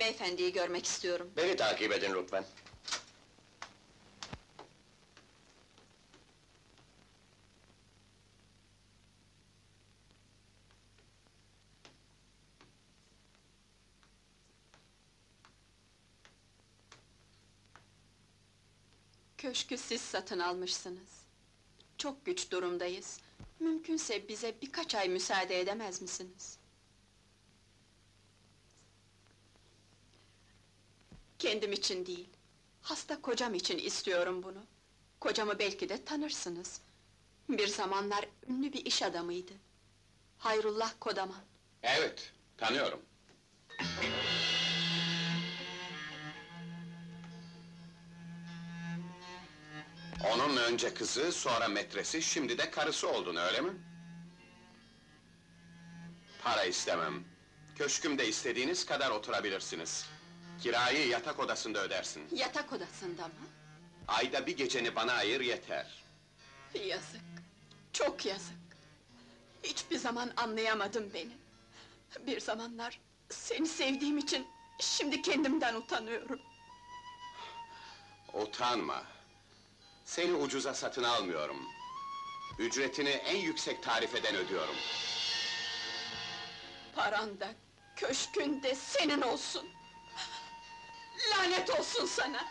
Beyefendiyi görmek istiyorum. Beni takip edin lütfen. Köşkü siz satın almışsınız. Çok güç durumdayız. Mümkünse bize birkaç ay müsaade edemez misiniz? Kendim için değil, hasta kocam için istiyorum bunu. Kocamı belki de tanırsınız. Bir zamanlar ünlü bir iş adamıydı. Hayrullah Kodaman. Evet, tanıyorum. Onun önce kızı, sonra metresi, şimdi de karısı oldun, öyle mi? Para istemem. Köşkümde istediğiniz kadar oturabilirsiniz. Kirayı yatak odasında ödersin. Yatak odasında mı? Ayda bir geceni bana ayır yeter. Yazık, çok yazık. Hiçbir zaman anlayamadın beni. Bir zamanlar seni sevdiğim için şimdi kendimden utanıyorum. Utanma. Seni ucuza satın almıyorum. Ücretini en yüksek tarifeden ödüyorum. Paran da, köşkün de senin olsun. Lanet olsun sana!